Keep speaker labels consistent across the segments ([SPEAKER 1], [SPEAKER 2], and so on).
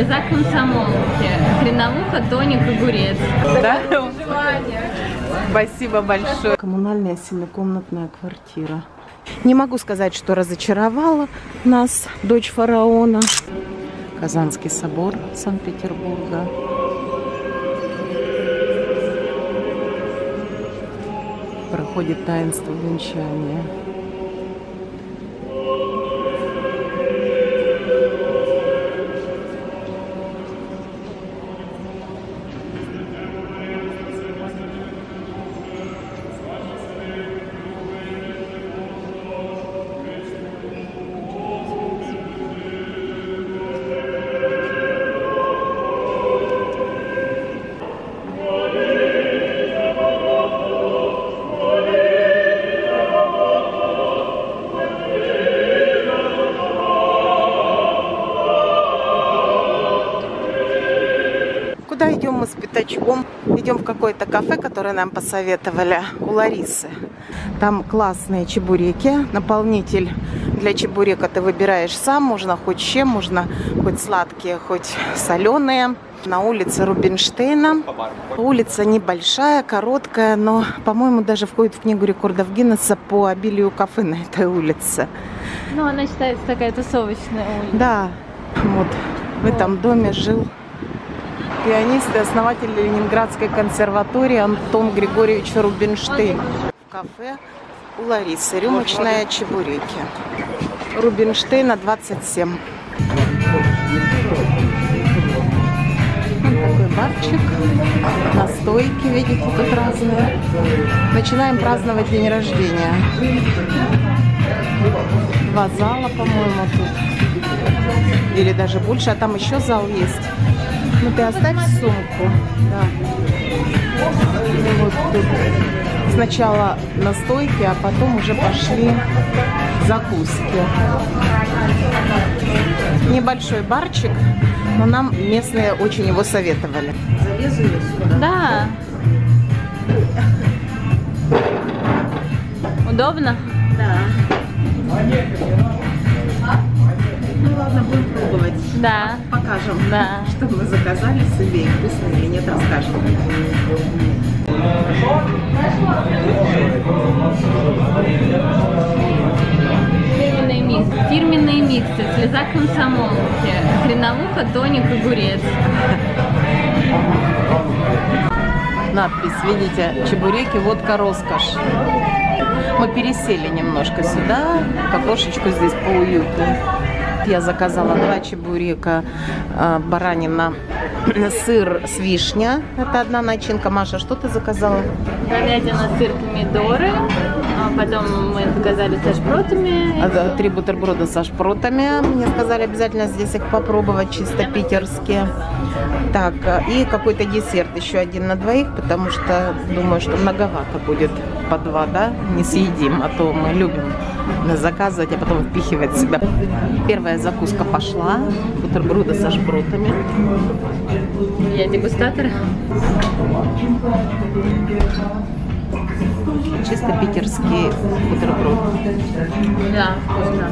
[SPEAKER 1] слеза комсомолки, хреновуха, тоник, огурец.
[SPEAKER 2] Да? Спасибо большое. Коммунальная семикомнатная квартира. Не могу сказать, что разочаровала нас дочь фараона. Казанский собор Санкт-Петербурга. Проходит таинство венчания. Пятачком? Идем в какое-то кафе, которое нам посоветовали у Ларисы. Там классные чебуреки. Наполнитель для чебурека ты выбираешь сам. Можно хоть чем, можно хоть сладкие, хоть соленые. На улице Рубинштейна. Улица небольшая, короткая, но, по-моему, даже входит в книгу рекордов Гиннесса по обилию кафе на этой улице.
[SPEAKER 1] Ну, она считается такая тусовочная улица.
[SPEAKER 2] Да, вот в этом доме жил пианист и основатель Ленинградской консерватории Антон Григорьевич Рубинштейн. В кафе у Ларисы рюмочная чебуреки. Рубинштейна 27. Вот такой барчик. Настойки, видите, тут разные. Начинаем праздновать день рождения. Два зала, по-моему, тут. Или даже больше, а там еще зал есть. Ну ты оставь сумку. Да. Вот тут сначала настойки, а потом уже пошли закуски. Небольшой барчик, но нам местные очень его советовали. Залезу я сюда.
[SPEAKER 1] Да. Удобно?
[SPEAKER 2] Да. Ну ладно, будем пробовать.
[SPEAKER 1] Да.
[SPEAKER 2] Покажем,
[SPEAKER 1] Да.
[SPEAKER 2] что мы заказали себе, и вкусно или нет, расскажем.
[SPEAKER 1] Фирменные миксы. Фирменные миксы. Слеза комсомолки, хреновуха, тоник, огурец.
[SPEAKER 2] Надпись, видите, чебуреки, водка, роскошь. Мы пересели немножко сюда, к окошечку здесь поуютнее. Я заказала два чебурека, э, баранина, сыр с вишня. Это одна начинка. Маша, что ты заказала?
[SPEAKER 1] Говядина, сыр, помидоры. А потом мы заказали со шпротами.
[SPEAKER 2] А, Три бутерброда со шпротами. Мне сказали обязательно здесь их попробовать, чисто питерские. Так, э, и какой-то десерт еще один на двоих, потому что думаю, что многовато будет по два, да? Не съедим, а то мы любим заказывать, а потом впихивать в себя. Первая закуска пошла, бутерброды со шпротами.
[SPEAKER 1] Я дегустатор.
[SPEAKER 2] Чисто питерский бутерброд.
[SPEAKER 1] Да, вкусно.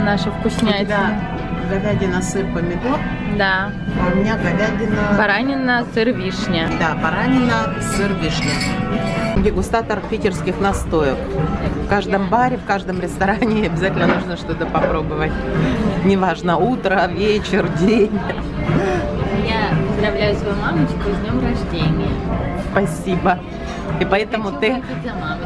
[SPEAKER 1] Наша вкуснятина.
[SPEAKER 2] говядина, сыр, помидор,
[SPEAKER 1] Да.
[SPEAKER 2] а у меня говядина...
[SPEAKER 1] Баранина, сыр, вишня.
[SPEAKER 2] Да, баранина, сыр, вишня. Дегустатор питерских настоек. В каждом баре, в каждом ресторане обязательно нужно что-то попробовать. Неважно, утро, вечер, день.
[SPEAKER 1] Я поздравляю свою мамочку с днем рождения.
[SPEAKER 2] Спасибо. И поэтому
[SPEAKER 1] Хочу
[SPEAKER 2] ты...
[SPEAKER 1] за.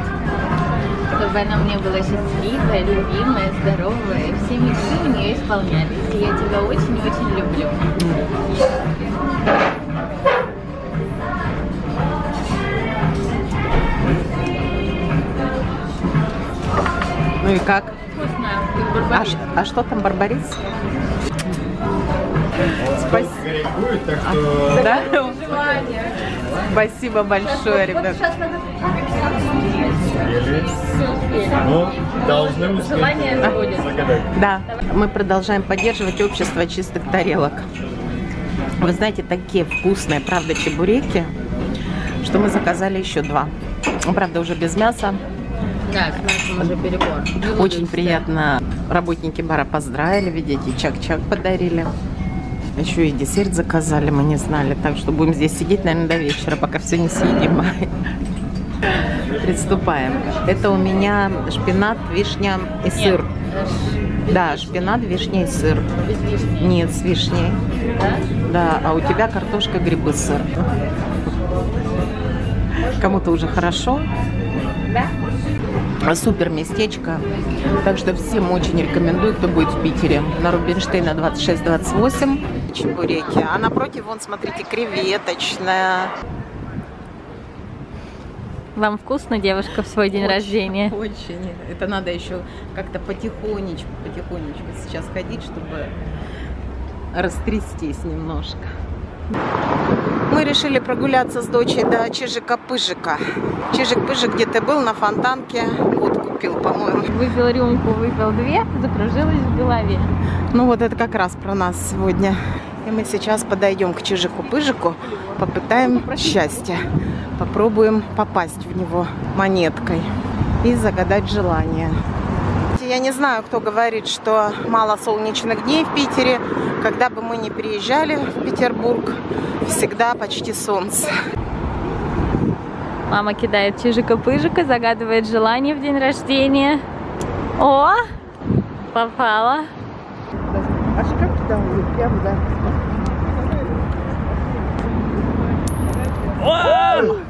[SPEAKER 1] Чтобы она мне была счастливая, любимая, здоровая, и все мечты у нее исполнялись. И я тебя очень-очень люблю.
[SPEAKER 2] Ну и как?
[SPEAKER 1] Вкусно.
[SPEAKER 2] А, а что там, барбарис? Спасибо. Да? Спасибо большое, ребят.
[SPEAKER 3] Еле. Ну, должны успеть
[SPEAKER 1] Желание будет.
[SPEAKER 3] загадать.
[SPEAKER 2] Да, мы продолжаем поддерживать общество чистых тарелок. Вы знаете, такие вкусные, правда, чебуреки, что мы заказали еще два. Ну, Правда, уже без мяса.
[SPEAKER 1] Да, с нашим уже перебор. Желудок
[SPEAKER 2] Очень приятно. Работники бара поздравили, видите, чак-чак подарили. Еще и десерт заказали, мы не знали. Так что будем здесь сидеть, наверное, до вечера, пока все не съедим. Приступаем. Это у меня шпинат, вишня и сыр. Да, шпинат, вишня и сыр.
[SPEAKER 1] Без вишни.
[SPEAKER 2] Нет, с вишней.
[SPEAKER 1] Да?
[SPEAKER 2] Да, а у тебя картошка, грибы, сыр. Кому-то уже хорошо.
[SPEAKER 1] Да?
[SPEAKER 2] Супер местечко. Так что всем очень рекомендую, кто будет в Питере. На Рубинштейна 26-28. Чебуреки. А напротив, вон, смотрите, креветочная.
[SPEAKER 1] Вам вкусно, девушка, в свой день
[SPEAKER 2] Очень,
[SPEAKER 1] рождения?
[SPEAKER 2] Очень. Это надо еще как-то потихонечку, потихонечку сейчас ходить, чтобы растрястись немножко. Мы решили прогуляться с дочей до Чижика-Пыжика. Чижик-Пыжик где ты был на фонтанке. Вот купил, по-моему.
[SPEAKER 1] Выпил рюмку, выпил две, закружилась в голове.
[SPEAKER 2] Ну вот это как раз про нас сегодня. И мы сейчас подойдем к Чижику-Пыжику, попытаем счастье. Попробуем попасть в него монеткой и загадать желание. Я не знаю, кто говорит, что мало солнечных дней в Питере. Когда бы мы ни приезжали в Петербург, всегда почти солнце.
[SPEAKER 1] Мама кидает чижика-пыжика, загадывает желание в день рождения. О, попала.
[SPEAKER 2] А как туда Прямо, да?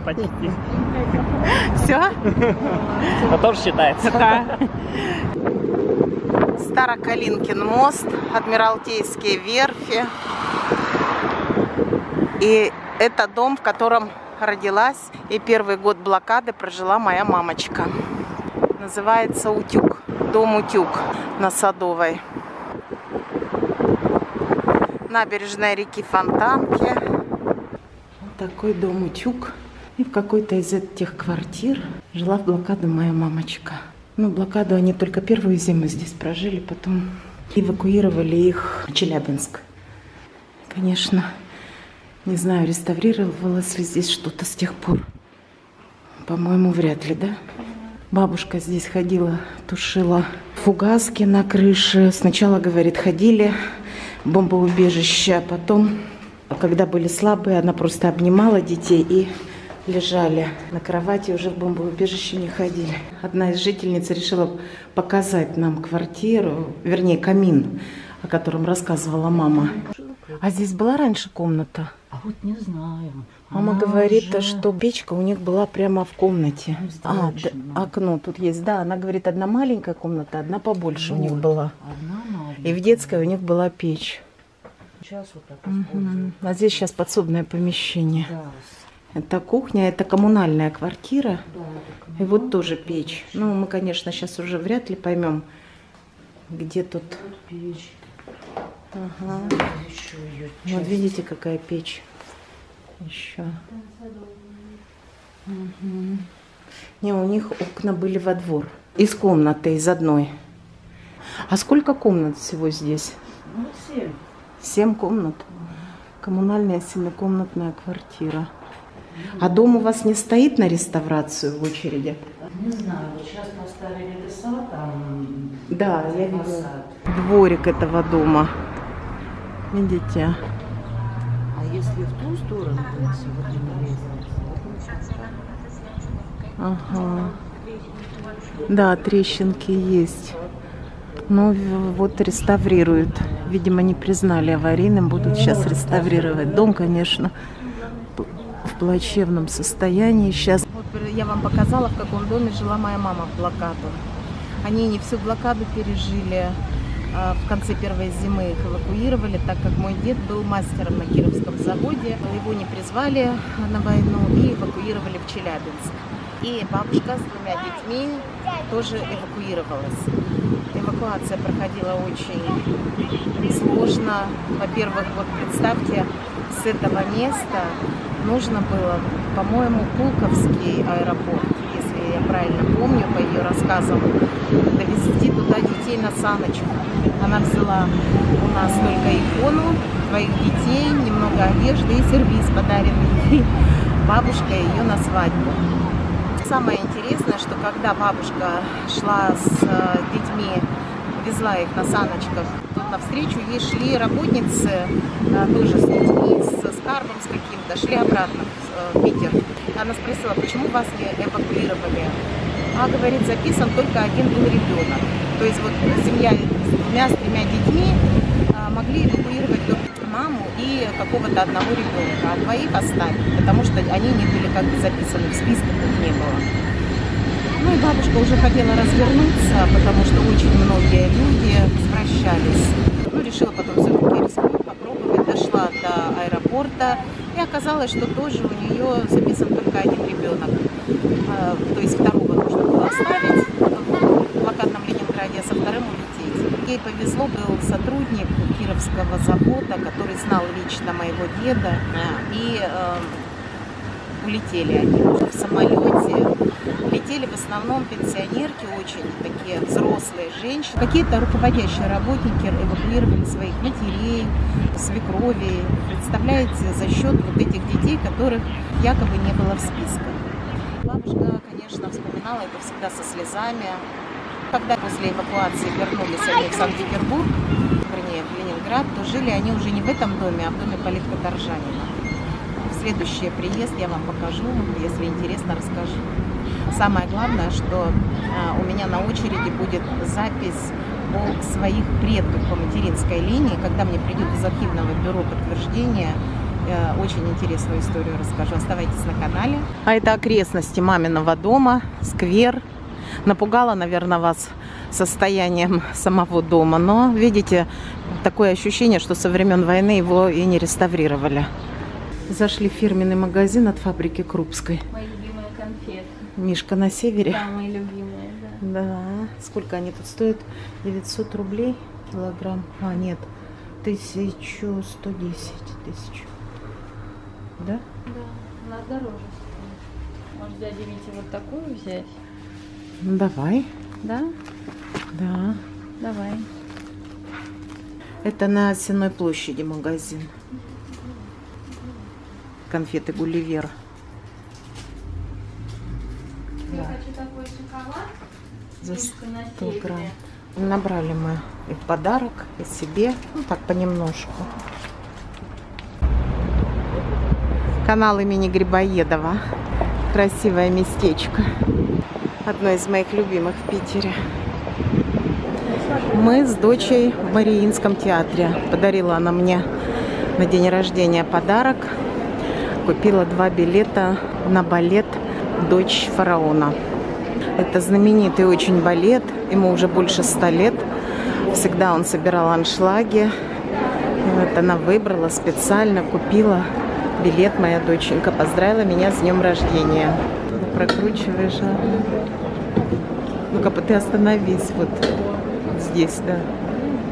[SPEAKER 4] Почти.
[SPEAKER 2] Все?
[SPEAKER 4] Это тоже считается.
[SPEAKER 2] Старокалинкин мост, Адмиралтейские верфи. И это дом, в котором родилась и первый год блокады прожила моя мамочка. Называется Утюг. Дом Утюг на Садовой. Набережная реки Фонтанки. Вот такой дом Утюг. И в какой-то из этих квартир жила в блокаду моя мамочка. Ну, блокаду они только первую зиму здесь прожили, потом эвакуировали их в Челябинск. Конечно, не знаю, реставрировалось ли здесь что-то с тех пор. По-моему, вряд ли, да? Бабушка здесь ходила, тушила фугаски на крыше. Сначала, говорит, ходили в бомбоубежище, а потом, когда были слабые, она просто обнимала детей и лежали на кровати, уже в бомбоубежище не ходили. Одна из жительниц решила показать нам квартиру, вернее, камин, о котором рассказывала мама. А здесь была раньше комната?
[SPEAKER 5] А вот не знаю.
[SPEAKER 2] Мама
[SPEAKER 5] Она
[SPEAKER 2] говорит,
[SPEAKER 5] уже-
[SPEAKER 2] что печка у них была прямо в комнате.
[SPEAKER 5] Ну,
[SPEAKER 2] А,
[SPEAKER 5] точно.
[SPEAKER 2] д- окно тут есть. Да, она говорит, одна маленькая комната, одна побольше у них
[SPEAKER 5] Вот.
[SPEAKER 2] была. И в детской у них была печь.
[SPEAKER 5] Сейчас вот так используют.
[SPEAKER 2] А здесь сейчас подсобное помещение.
[SPEAKER 5] Да,
[SPEAKER 2] Это кухня, это коммунальная квартира.
[SPEAKER 5] да, так
[SPEAKER 2] И вот тоже печь. Ну, мы, конечно, сейчас уже вряд ли поймем, где тут.
[SPEAKER 5] вот печь.
[SPEAKER 2] Ага. Вот видите, какая печь. Еще. Мгм. Не, у них окна были во двор. Из комнаты, из одной. А сколько комнат всего здесь?
[SPEAKER 5] Ну, семь.
[SPEAKER 2] Семь комнат. Коммунальная семикомнатная квартира. А дом у вас не стоит на реставрацию в очереди?
[SPEAKER 5] Не знаю, вот сейчас поставили леса, там
[SPEAKER 2] Да, я видела. Дворик этого дома. Видите?
[SPEAKER 5] А если в ту сторону, то сегодня там.
[SPEAKER 2] Ага. Да, трещинки есть. Но в- вот реставрируют. Видимо, не признали аварийным, будут сейчас реставрировать. Дом, конечно, плачевном состоянии сейчас. Вот я вам показала, в каком доме жила моя мама в блокаду. Они не всю блокаду пережили. А В конце первой зимы их эвакуировали, так как мой дед был мастером на Кировском заводе. Его не призвали на войну и эвакуировали в Челябинск. И бабушка с двумя детьми тоже эвакуировалась. Эвакуация проходила очень сложно. Во-первых, вот представьте, с этого места нужно было, по-моему, Пулковский аэропорт, если я правильно помню по ее рассказам, довести туда детей на саночку. Она взяла у нас только икону твоих детей, немного одежды и сервиз, подаренный ей бабушкой ее на свадьбу. Самое интересное, что что когда бабушка шла с э, детьми, везла их на саночках, то навстречу ей шли работницы, э, тоже с детьми, с скарбом с каким-то, шли обратно в э, Питер. Она спросила, почему вас не эвакуировали? А, говорит, записан только один был ребенок. То есть вот семья с двумя, с тремя детьми а, могли эвакуировать только маму и какого-то одного ребенка, а двоих оставили, потому что они не были как бы записаны в списках, их не было. Ну и бабушка уже хотела развернуться, потому что очень многие люди возвращались. Ну, решила потом все-таки рискнуть, попробовать. Дошла до аэропорта, и оказалось, что тоже у нее записан только один ребенок. А, То есть второго нужно было оставить в блокадном Ленинграде, а со вторым улететь. Ей повезло, был сотрудник Кировского завода, который знал лично моего деда. И э, улетели они уже в самолете. Летели в основном пенсионерки, очень такие взрослые женщины. Какие-то руководящие работники эвакуировали своих матерей, свекрови. Представляете, за счет вот этих детей, которых якобы не было в списках. Бабушка, конечно, вспоминала это всегда со слезами. Когда после эвакуации вернулись они в Санкт-Петербург, вернее, в Ленинград, то жили они уже не в этом доме, а в доме Политка. В следующий приезд я вам покажу, если интересно, расскажу. Самое главное, что а, у меня на очереди будет запись о своих предках по материнской линии. Когда мне придет из архивного бюро подтверждение, очень интересную историю расскажу. Оставайтесь на канале. А это окрестности маминого дома, сквер. Напугало, наверное, вас состоянием самого дома. Но, видите, такое ощущение, что со времен войны его и не реставрировали. Зашли в фирменный магазин от фабрики Крупской.
[SPEAKER 1] Мои.
[SPEAKER 2] Мишка на севере.
[SPEAKER 1] Самые любимые, да.
[SPEAKER 2] Да. Сколько они тут стоят? 900 рублей килограмм. А, нет. 1110 тысяч. Да?
[SPEAKER 1] Да, у нас дороже стоит. Может, дядя Витя вот такую взять?
[SPEAKER 2] Давай.
[SPEAKER 1] Да?
[SPEAKER 2] Да.
[SPEAKER 1] Давай.
[SPEAKER 2] Это на Сенной площади магазин. Конфеты Гулливер.
[SPEAKER 1] Я хочу такой шоколад.
[SPEAKER 2] За
[SPEAKER 1] Мишка на
[SPEAKER 2] 100
[SPEAKER 1] севере.
[SPEAKER 2] грамм. Набрали мы и в подарок, и себе. Ну, так, понемножку. Канал имени Грибоедова. Красивое местечко. Одно из моих любимых в Питере. Мы с дочей в Мариинском театре. Подарила она мне на день рождения подарок. Купила два билета на балет «Дочь фараона». Это знаменитый очень балет. Ему уже больше ста лет. Всегда он собирал аншлаги. И вот она выбрала специально, купила билет моя доченька. Поздравила меня с днем рождения. Прокручиваешь, а? Ну-ка, ты остановись вот здесь, да.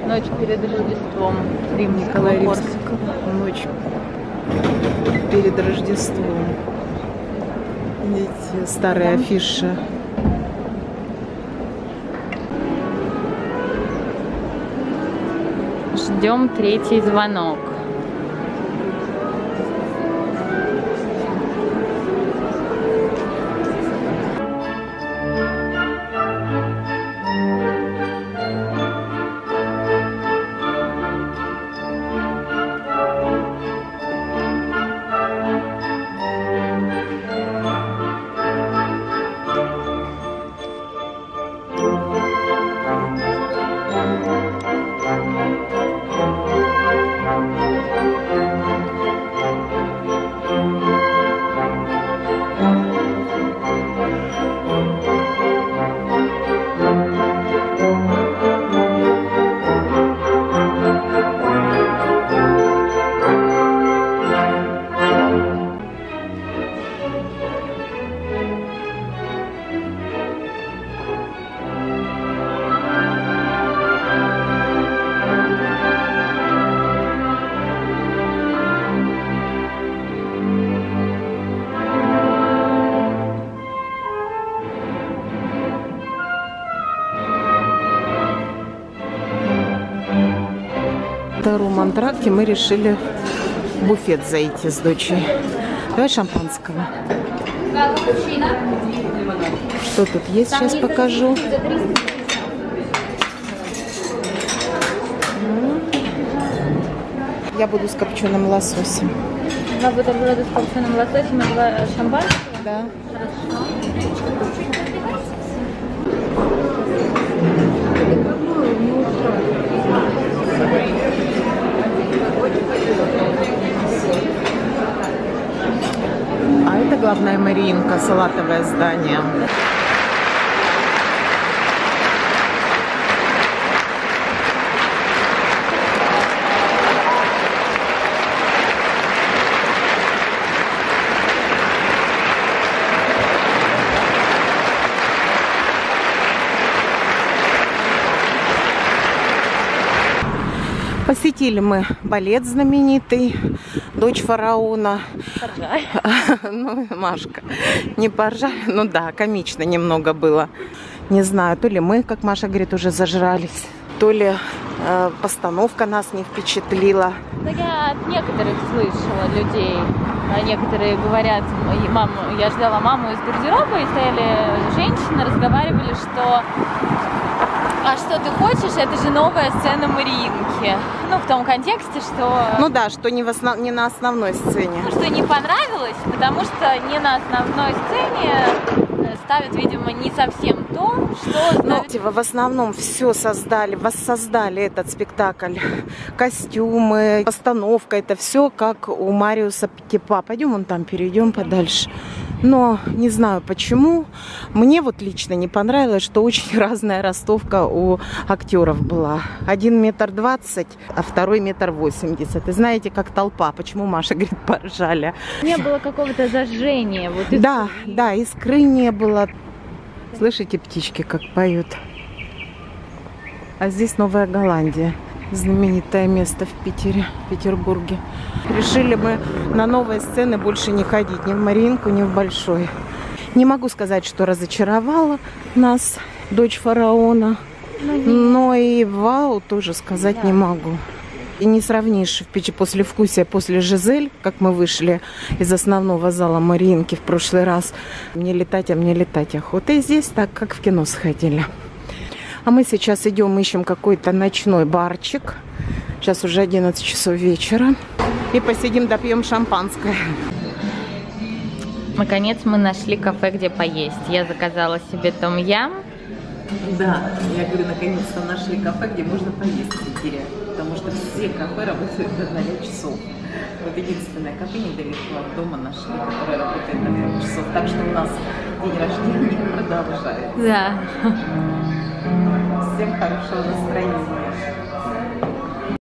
[SPEAKER 1] Ночь перед Рождеством. Рим
[SPEAKER 2] Николай Римского. Ночь перед Рождеством. Видите, старые афиши.
[SPEAKER 1] Ждем третий звонок.
[SPEAKER 2] Втором антракте мы решили в буфет зайти с дочей. Давай шампанского. Что тут есть, сейчас покажу. Я буду с копченым лососем.
[SPEAKER 1] Два бутерброда с копченым лососем и два шампанского.
[SPEAKER 2] Да. А это Мариинка, салатовое здание. Посетили мы балет знаменитый, дочь фараона. Ну, Машка, не поржали, ну да, комично немного было. Не знаю, то ли мы, как Маша говорит, уже зажрались, то ли э, постановка нас не впечатлила.
[SPEAKER 1] Да я от некоторых слышала людей. А Некоторые говорят, «Ой, маму, я ждала маму из гардероба, и стояли женщины, разговаривали, что а что ты хочешь, это же новая сцена Мариинки. Ну, в том контексте, что,
[SPEAKER 2] Ну да, что не, в основ- не на основной сцене.
[SPEAKER 1] ну, что не понравилось, потому что не на основной сцене э, ставят, видимо, не совсем то, что
[SPEAKER 2] Но
[SPEAKER 1] ставят
[SPEAKER 2] типа, в основном все создали, воссоздали этот спектакль. Костюмы, постановка, это все как у Мариуса Типа. Пойдем вон там перейдем подальше. Но не знаю почему. Мне вот лично не понравилось, что очень разная ростовка у актеров была. Один метр двадцать, а второй метр восемьдесят. И знаете, как толпа. Почему Маша говорит, поржали?
[SPEAKER 1] не было какого-то зажжения. Вот и
[SPEAKER 2] Да, да, искры не было. Слышите, птички как поют? А здесь Новая Голландия. Знаменитое место в Питере, в Петербурге. Решили мы на новые сцены больше не ходить. Ни в Маринку, ни в Большой. Не могу сказать, что разочаровала нас дочь фараона. Но и вау тоже сказать не могу. И не сравнишь в печи после вкусия, после Жизель, как мы вышли из основного зала Мариинки в прошлый раз. Мне летать, а мне летать охота. И здесь так, как в кино сходили. А мы сейчас идем, ищем какой-то ночной барчик. Сейчас уже 11 часов вечера. И посидим, допьем шампанское.
[SPEAKER 1] Наконец мы нашли кафе, где поесть. Я заказала себе том-ям.
[SPEAKER 2] Да, я говорю, наконец-то нашли кафе, где можно поесть в Питере. Потому что все кафе работают до 0 часов. Вот единственное кафе недалеко от дома нашли, которое работает до 0 часов. Так что у нас день рождения продолжается.
[SPEAKER 1] Да.
[SPEAKER 2] Всем хорошего настроения.